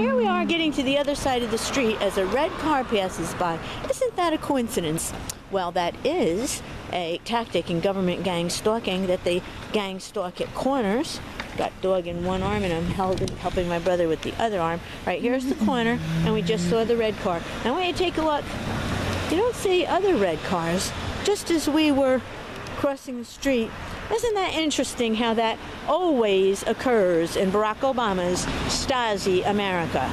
here we are getting to the other side of the street as a red car passes by. Isn't that a coincidence? Well, that is a tactic in government gang stalking that they gang stalk at corners. Got dog in one arm and I'm held, helping my brother with the other arm. Right here's the corner, and we just saw the red car. Now, when you take a look, you don't see other red cars. Just as we were crossing the street, isn't that interesting how that always occurs in Barack Obama's Stasi America?